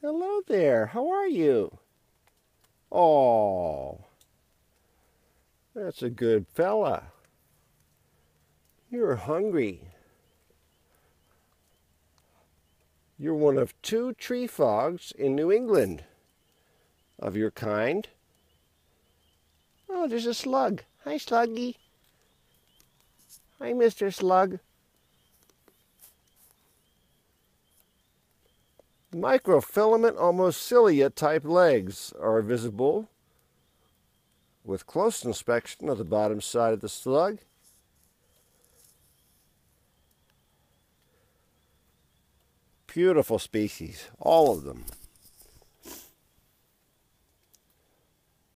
Hello there. How are you? Oh, that's a good fella. You're hungry. You're one of two tree frogs in New England of your kind. Oh, there's a slug. Hi, Sluggy. Hi, Mr. Slug. Microfilament almost cilia type legs are visible with close inspection of the bottom side of the slug. Beautiful species, all of them.